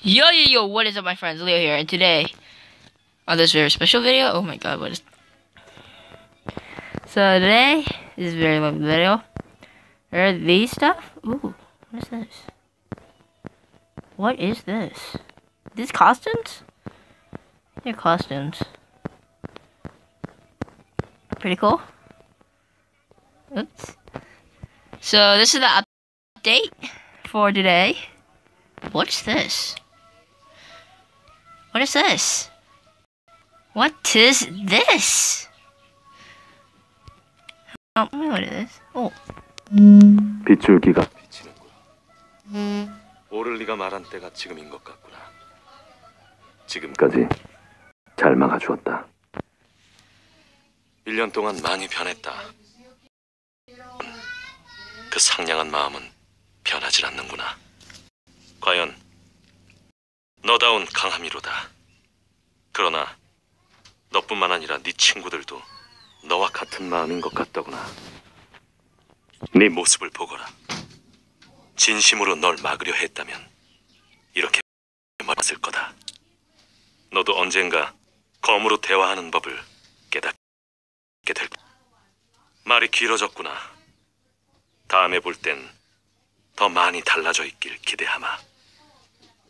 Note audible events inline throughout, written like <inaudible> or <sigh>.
Yo, yo, yo, what is up, my friends? Leo here, and today, on this very special video, oh my god, what is... So today, this is very lovely video. Are these stuff. Ooh, what is this? What is this? These costumes? They're costumes. Pretty cool. Oops. So this is the update for today. What's this? What is this? What is this? Oh, what is. Oh, 빗줄기가 비치는군. 오를리가 말한 때가 지금인 것 같구나. 지금까지 잘 막아주었다. 1년 동안 많이 변했다. 그 상냥한 마음은 변하지 않는구나. 과연 너다운 강함이로다. 그러나 너뿐만 아니라 네 친구들도 너와 같은 마음인 것 같더구나. 네 모습을 보거라. 진심으로 널 막으려 했다면 이렇게 말았을 거다. 너도 언젠가 검으로 대화하는 법을 깨닫게 될 거다. 말이 길어졌구나. 다음에 볼 땐 더 많이 달라져 있길 기대하마.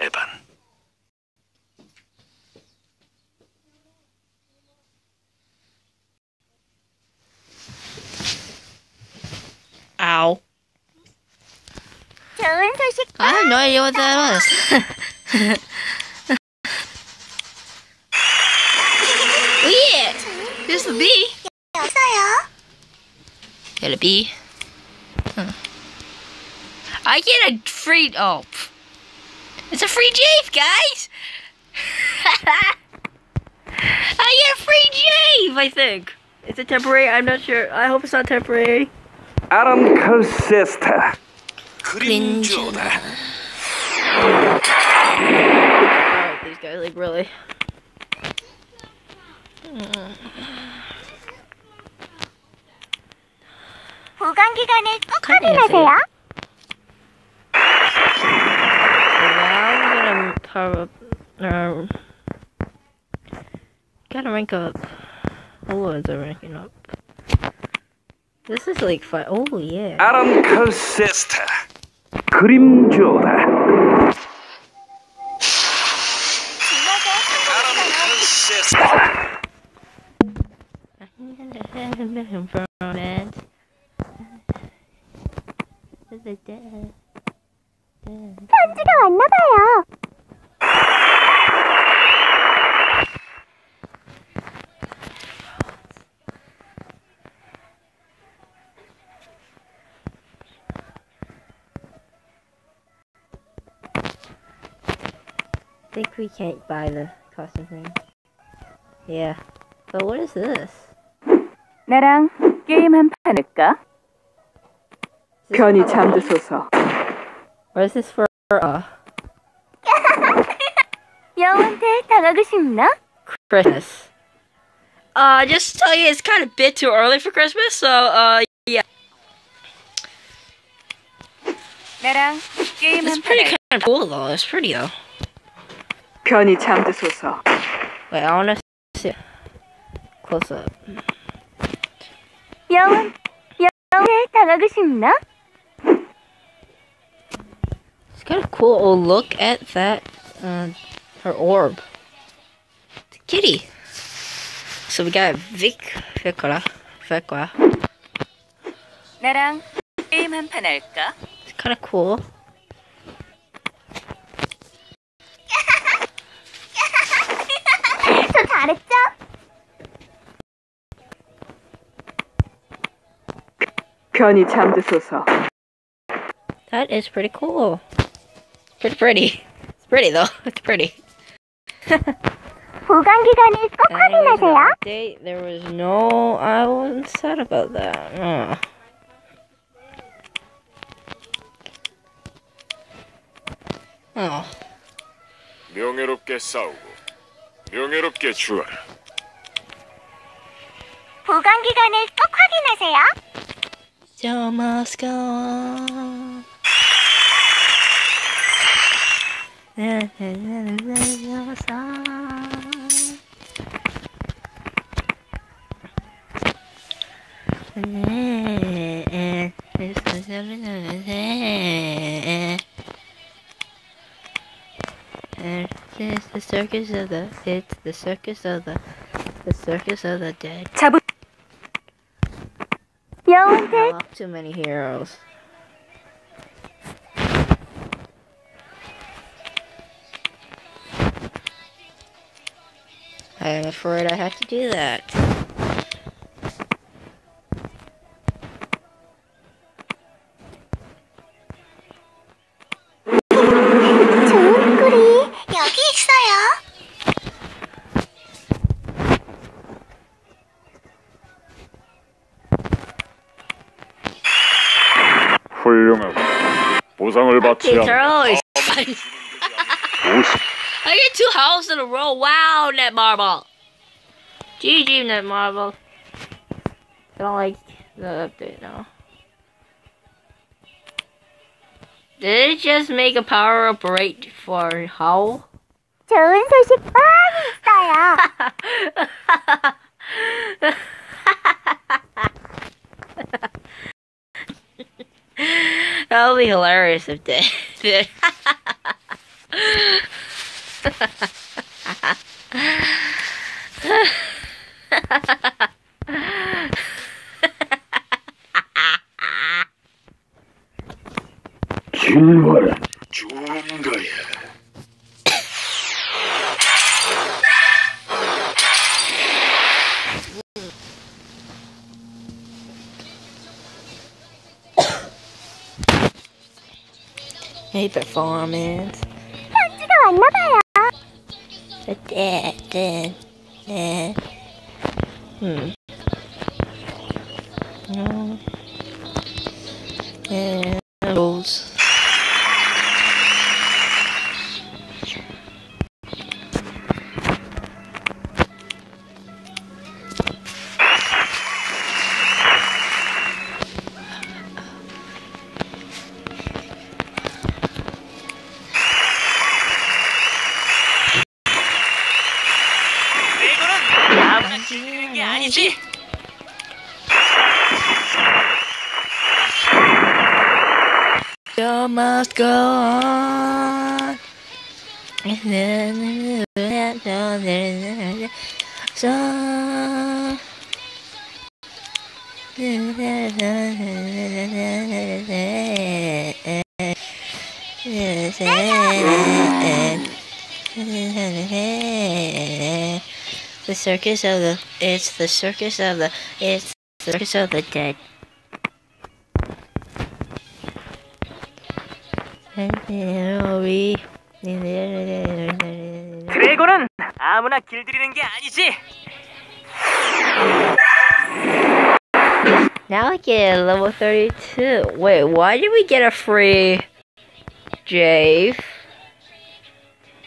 에반. Ow. I have no idea what that was. <laughs> oh yeah! Here's the bee. Got a bee. Huh. I get a free. Oh. It's a free Jave, guys! <laughs> I get a free Jave, I think. Is it temporary? I'm not sure. I hope it's not temporary. 아람 칼세스타. 그린조다. these guys like really. 보관 기간을 꼭 큰일 확인하세요. So now I'm gonna power up. Um, gotta rank up. All of are ranking up. This is like five. Oh yeah. 아람 칼세스타. 그림조다. 진하게 아람 성공했잖아. 칼세스타. 편지가 왔나 봐요. we can't buy the costume thing. Yeah. But what is this? 나랑 게임 한 판 할까? Is this 편히 for- 잠드소서. Or is this for uh <laughs> 영한테 당하고 싶나? Christmas? Uh, just to tell you, it's kind of a bit too early for Christmas, so uh, yeah, 나랑 게임 it's 한 판 pretty 할까? kind of cool though. It's pretty though. 편히 잠드소서. Wait, I wanna see close up. 영한 영한테 당하고 싶나? It's kind of cool. Oh, look at that. Uh, her orb. It's a kitty. So we got Vic, Vicora, Vicora. 나랑 게임 한 판 할까? It's kind of cool. 편히 잠드소서. That is pretty cool. Pretty pretty. It's pretty though. <laughs> It's pretty. 보관 기간을 꼭 Anyways, the 확인하세요. update. There was no. I wasn't sad about that. Uh. Oh. 명예롭게 싸우고 명예롭게 죽어라. 보관 기간을 꼭 확인하세요. Show must go on. It's the circus of the it's the circus of the the circus of the dead. 잡 Yellow tape? Not too many heroes. I am afraid I have to do that. Oh, <laughs> I get two holes in a row. Wow, Netmarble. GG, Netmarble. I don't like the update now. Did it just make a power up rate for how? 좋은 소식 that would be hilarious if they did. <laughs> Hey, performance. Hmm. 게 아니지. You must go on. So. The circus of the it's the circus of the it's the circus of the dead. we 드래곤은 아무나 길들이는 게 아니지. now we get a level 32. Wait, why did we get a free Jave?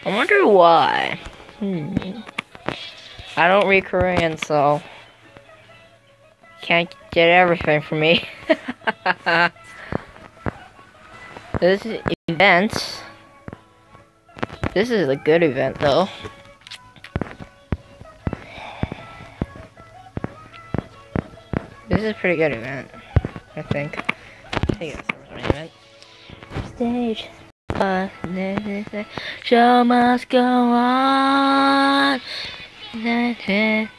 I wonder why. Hmm. I don't read Korean, so can't get everything from me. <laughs> this is event. This is a good event, though. This is a pretty good event, I think. I think it's a event. Stage. Show must go on. It's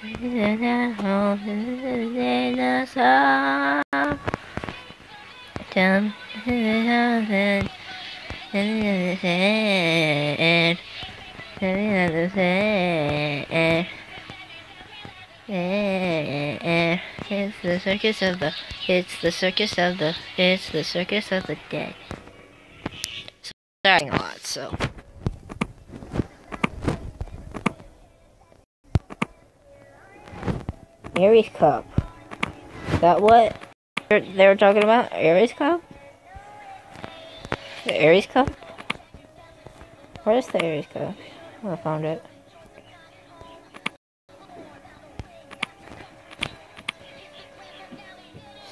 the circus of the it's the circus of the it's the circus of the dead. Starting a lot, so Aries Cup. Is that what they're- were talking about? Aries Cup? The Aries Cup? Where's the Aries Cup? Oh, I found it.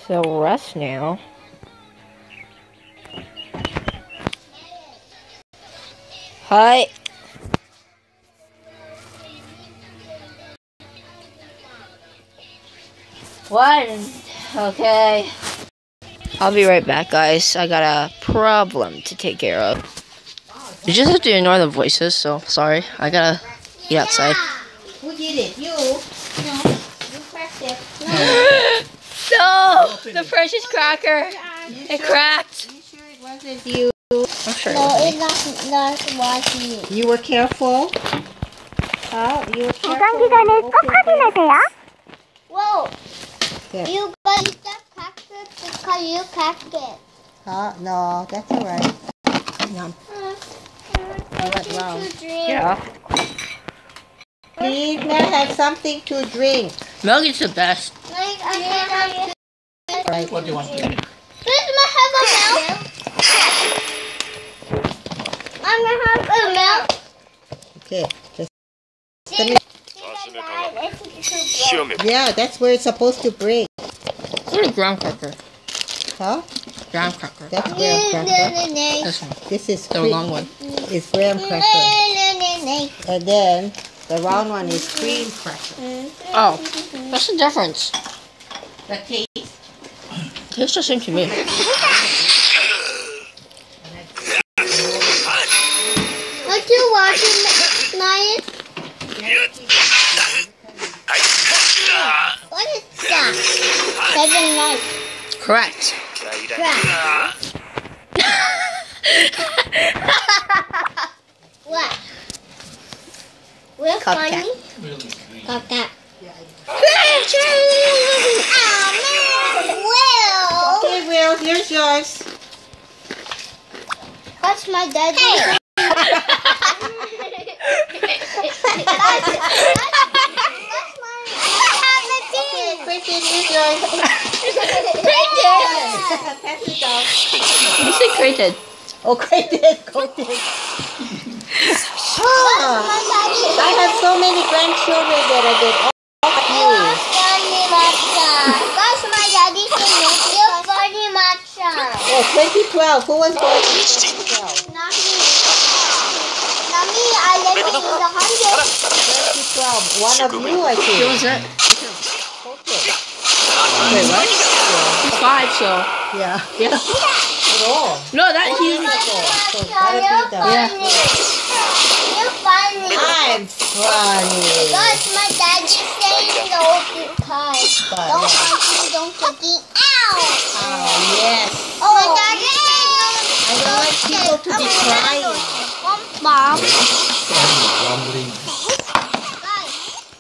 So rest now. Hi. What? Okay. I'll be right back, guys. I got a problem to take care of. You just have to ignore the voices, so sorry. I gotta eat outside. Who did it? You? No. You cracked it. <laughs> No! The precious cracker! It cracked! You sure it wasn't you? I'm sure. No, it not, not was me. You were careful? Huh? You were 보관 careful? 기간을 꼭 Okay, 확인하세요. Whoa, Good. you got the cracker because you cracked it. Huh? No, that's all right. Yum. went wrong. Yeah. Please, may I have something to drink? Milk is the best. Like, I can Right. What do you want? Please, may I have a milk? I'm gonna have a milk. Okay. Just, 시 험에 yeah, that's where it's supposed to break. What a graham cracker. Huh? Graham cracker. That's graham cracker. This one. This is The cre- long one. is graham cracker. And then the round one is cream cracker. Oh. What's the difference? The taste. Tastes the same to me. <laughs> We're Cupcake. funny. Cupcake. Oh, Okay, Will, here's yours. Will. That's my daddy. Okay, Quentin, here's yours. Pass it down. You say created. Oh, Quentin, Quentin. <laughs> Ah, I have so many grandchildren that I get all of you. That's my daddy saying you're funny matcha. Oh, 2012. Who was born in 2012? Not me. Not me. I live in the hundred. 2012. One of you, I Who think. was it? Okay. Wait, what? He's five, so. Yeah. Yeah. <laughs> Oh, No, that he's. so gotta You're funny. I'm funny. That's my daddy saying no because But, don't yeah. touch me, don't cookie. Ow! Oh, yes. Oh, my daddy saying no. I don't like people to be crying. Mom.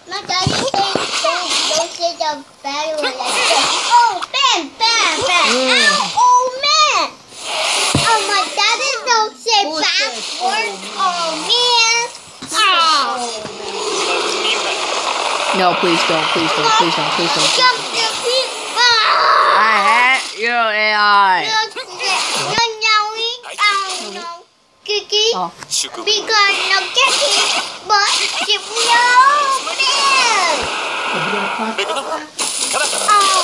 My daddy saying don't, don't say the bad word like this. No, please don't. Please don't. Please don't. Please don't. Jump the feet. I hate you, AI. Kiki, Oh. because no getting, but she no. Oh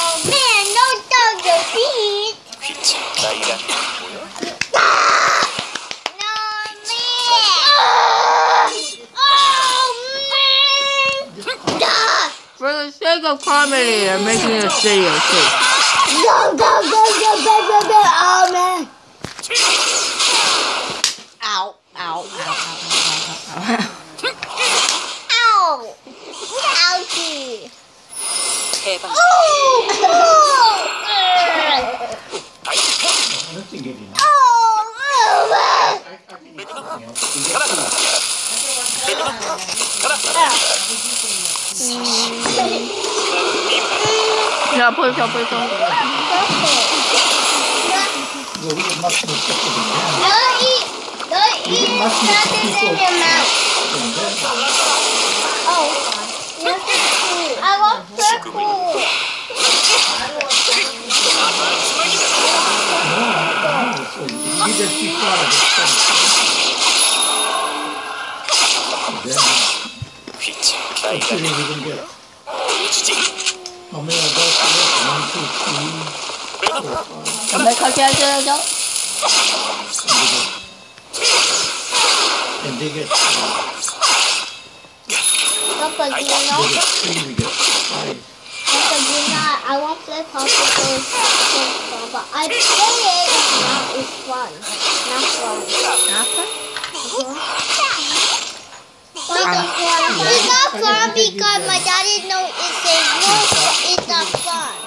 For the sake of comedy, I'm making a video too. Go go go go go go go. Oh man. Ow, ow, ow, Ow! Ouchie! Oh! 보여 줘, 보여 줘, 보여 줘. 여기 맛이 못 찾거든 요. 너 희, 너희 맛이 못 찾고 있 어. 아 우, 아고 이게 될수 있고 알아냈 다. 네. 口に入れるんだよ。雨は 담백하게 하셔야죠. and dig it, uh, Papa, you know? dig a tree to get five. Papa, you know, I won't play popsicles, but I play it now it's fun. Not fun. Not fun? But it's not fun because my daddy knows it's a rule, it's not fun.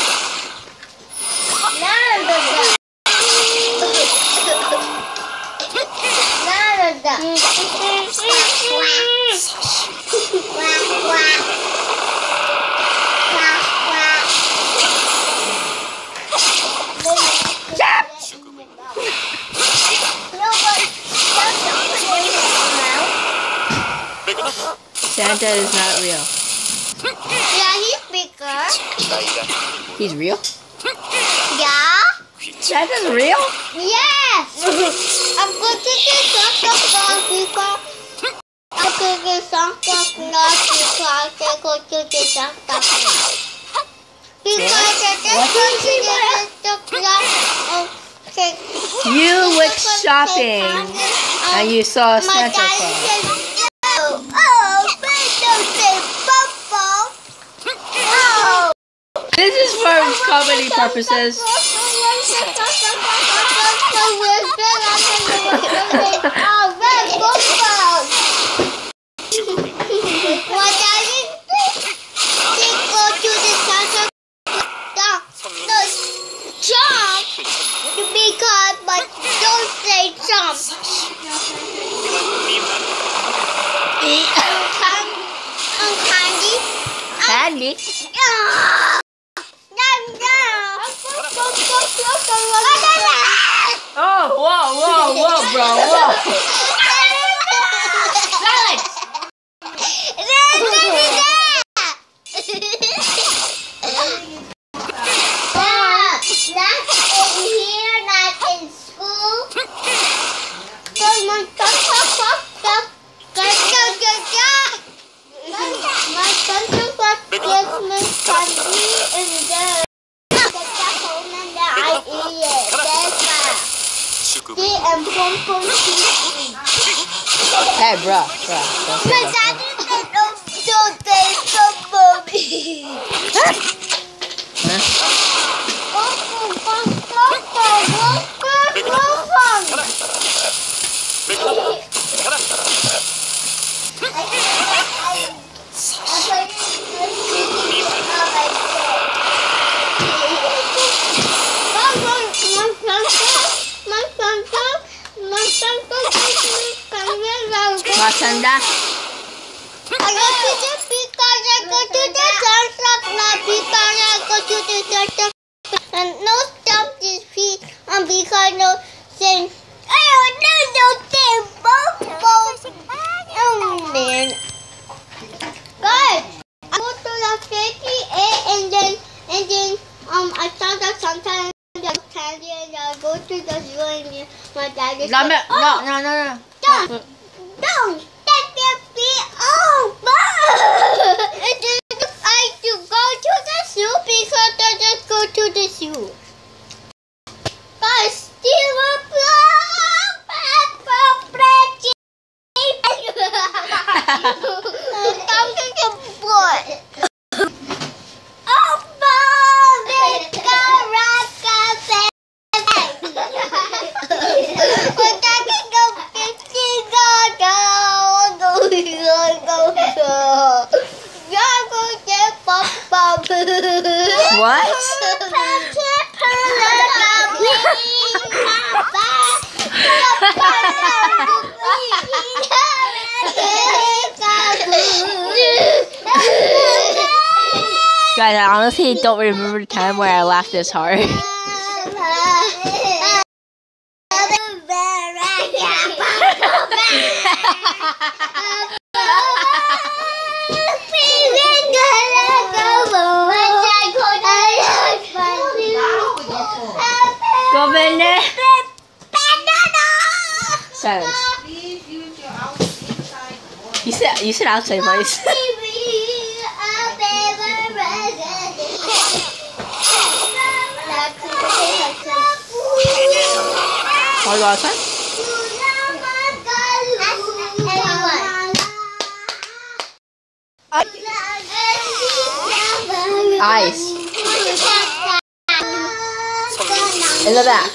Santa is not real. Yeah, he's bigger. He's real? Yeah. Santa's real? Yes. <laughs> I'm going to because I'm going to get Santa Claus because I go to take- You went shopping and you saw my Santa Claus. said, no. Oh, please don't say Bubble. Oh. This is for comedy purposes. Go to the zoo and then my dad Lame, like, no, oh, no, no, no. don't, don't, that can be over. And then I to <laughs> go to the zoo because I just go to the zoo. I still a Come to the boy. Oh, mom, it's Caraca We're talking of fifty go go go go go. You're going to pop What? Guys, I honestly don't remember the time where I laughed this hard. You sit. You sit outside, please. Want to go outside? Ice. In the back.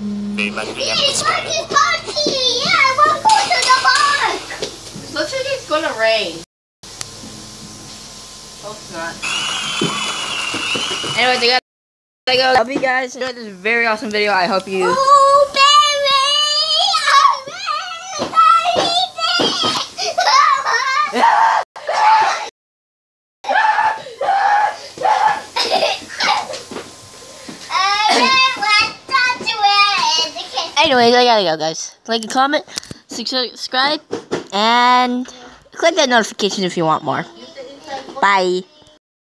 They like me have the party, party! Yeah, I want to go to the park! It looks like it's gonna rain. Hope not. Anyways, I gotta go. I hope you guys enjoyed this very awesome video. I hope you... Oh, Anyways, I gotta go, guys. Like and comment, subscribe, and click that notification if you want more. Bye.